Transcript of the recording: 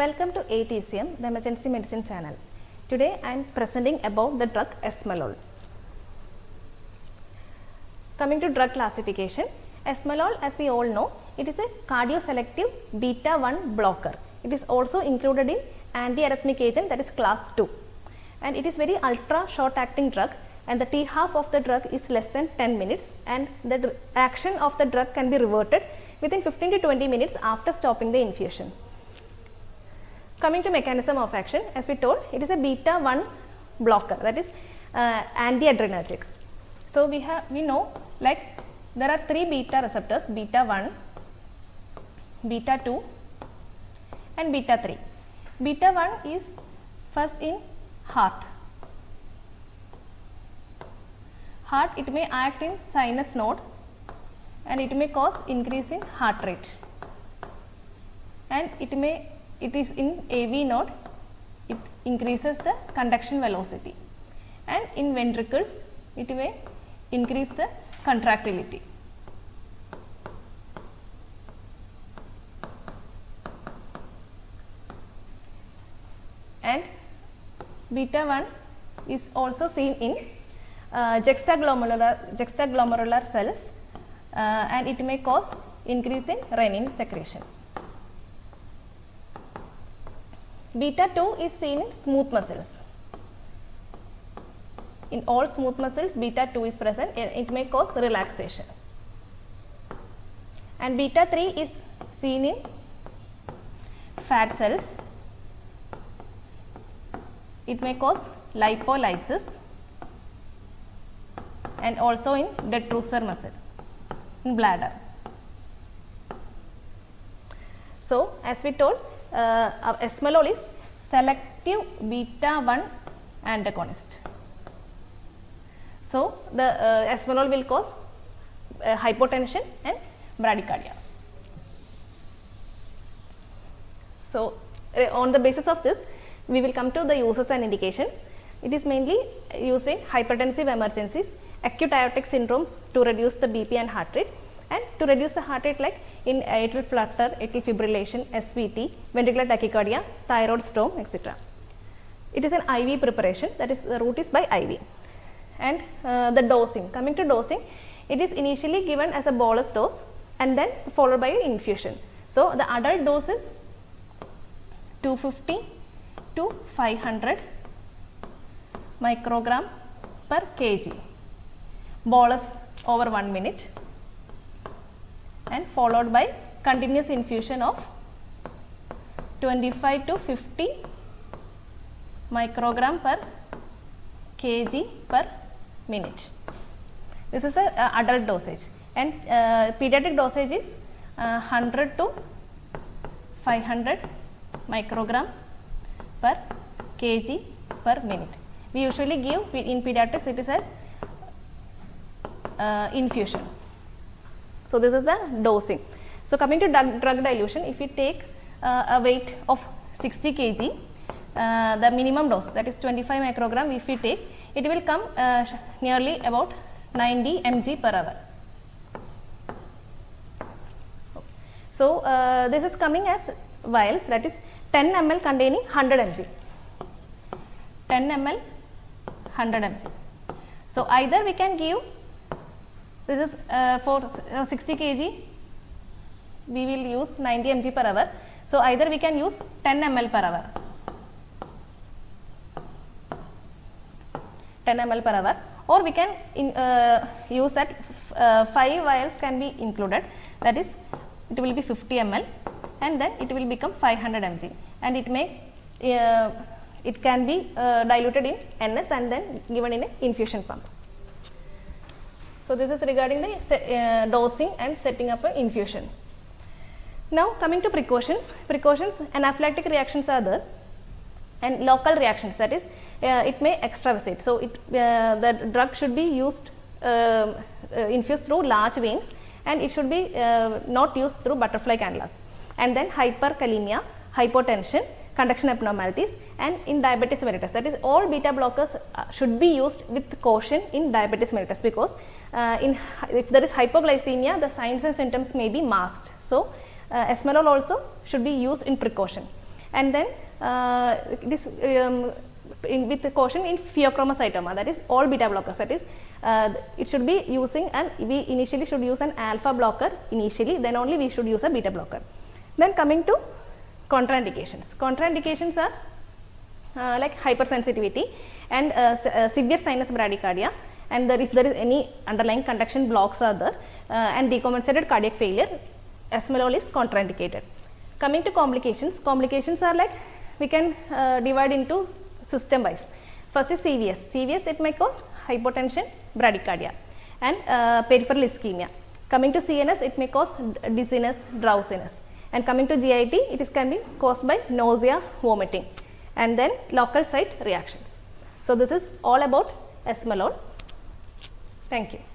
Welcome to AETCM, the Emergency Medicine channel. Today I am presenting about the drug Esmolol. Coming to drug classification, Esmolol as we all know, it is a cardioselective beta 1 blocker. It is also included in antiarrhythmic agent that is class 2 and it is very ultra short acting drug and the T half of the drug is less than 10 minutes and the action of the drug can be reverted within 15 to 20 minutes after stopping the infusion. Coming to mechanism of action, as we told, it is a beta 1 blocker that is uh, anti-adrenergic. So, we have we know like there are three beta receptors beta 1, beta 2 and beta 3. Beta 1 is first in heart. Heart it may act in sinus node and it may cause increase in heart rate and it may it is in AV node it increases the conduction velocity and in ventricles it may increase the contractility. And beta 1 is also seen in uh, juxtaglomerular, juxtaglomerular cells uh, and it may cause increase in renin secretion. Beta 2 is seen in smooth muscles. In all smooth muscles, beta 2 is present, and it may cause relaxation. And beta 3 is seen in fat cells. It may cause lipolysis and also in detrusor muscle, in bladder. So, as we told, uh, our esmolol is selective beta 1 antagonist. So, the uh, esmolol will cause uh, hypotension and bradycardia. So, uh, on the basis of this, we will come to the uses and indications. It is mainly used in hypertensive emergencies, acute aortic syndromes to reduce the BP and heart rate and to reduce the heart rate like in atrial flutter, atrial fibrillation, SVT, ventricular tachycardia, thyroid storm, etc. It is an IV preparation that is the route is by IV. And uh, the dosing, coming to dosing, it is initially given as a bolus dose and then followed by an infusion. So, the adult dose is 250 to 500 microgram per kg bolus over 1 minute and followed by continuous infusion of 25 to 50 microgram per kg per minute. This is the uh, adult dosage and uh, pediatric dosage is uh, 100 to 500 microgram per kg per minute. We usually give in pediatrics it is a uh, infusion. So, this is the dosing. So, coming to drug, dilution, if we take uh, a weight of 60 kg, uh, the minimum dose that is 25 microgram if we take, it will come uh, nearly about 90 mg per hour. So, uh, this is coming as vials that is 10 ml containing 100 mg, 10 ml 100 mg. So, either we can give this is uh, for uh, 60 kg. We will use 90 mg per hour. So, either we can use 10 ml per hour. 10 ml per hour. Or we can in, uh, use that uh, 5 vials can be included. That is it will be 50 ml and then it will become 500 mg. And it may uh, it can be uh, diluted in NS and then given in a infusion pump. So, this is regarding the uh, dosing and setting up an infusion. Now, coming to precautions, precautions anaphylactic reactions are there and local reactions that is uh, it may extravasate. So, it, uh, the drug should be used uh, infused through large veins and it should be not used through butterfly cannulas and then hyperkalemia, hypotension, conduction abnormalities and in diabetes mellitus that is all beta blockers uh, should be used with caution in diabetes mellitus because uh, in if there is hypoglycemia the signs and symptoms may be masked. So, uh, esmolol also should be used in precaution and then uh, it is um, in, with caution in pheochromocytoma that is all beta blockers that is uh, it should be using and we initially should use an alpha blocker initially then only we should use a beta blocker. Then coming to contraindications. Contraindications are uh, like hypersensitivity and uh, uh, severe sinus bradycardia and there, if there is any underlying conduction blocks are there uh, and decompensated cardiac failure esmolol is contraindicated. Coming to complications, complications are like we can uh, divide into system wise. First is CVS. CVS it may cause hypotension, bradycardia and uh, peripheral ischemia. Coming to CNS it may cause dizziness, drowsiness and coming to GIT it is can be caused by nausea, vomiting and then local site reactions. So, this is all about esmolol. Thank you.